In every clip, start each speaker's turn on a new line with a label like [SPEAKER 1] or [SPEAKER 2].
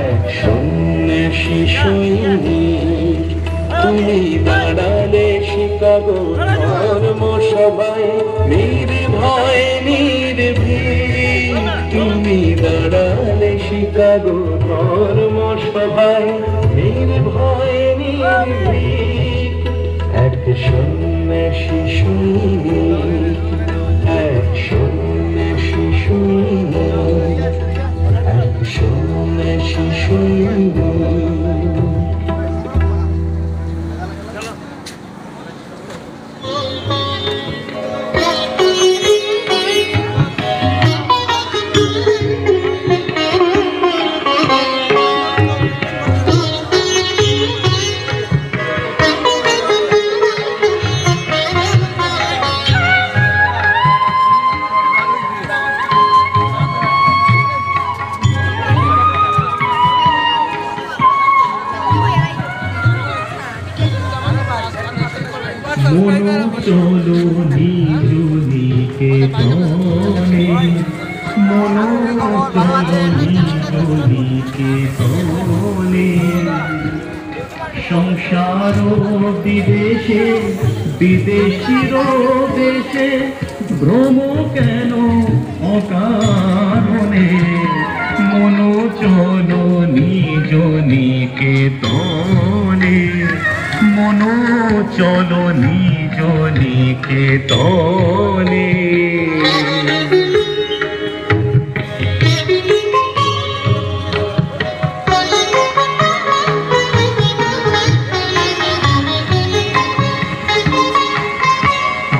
[SPEAKER 1] এক সন্ন্যাসী সৈনিক তুমি দাঁড়ালে শিকাগো ধর্ম সবাই শিকাগো ধর্ম সবাই নির্ভয় নির্ভীক। এক সন্ন্যাসী সৈনিক এক সন্ন্যাসী সৈনিক এক সন্ন্যাসী সৈনিক
[SPEAKER 2] মনো চলো নিজুনিকে তনে মনো চলো নিজুনিকে তনে সংসার বিদেশে বিদেশির দেশে ভ্রম কেন অকারণে মনো চলো নিজ নিকেতনে মনো চলো নিজ নিকেতনে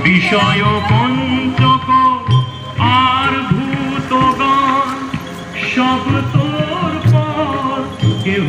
[SPEAKER 2] বিষয় পঞ্চক আর ভূতগণ সব তোর পর কেহ।